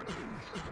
Ahem.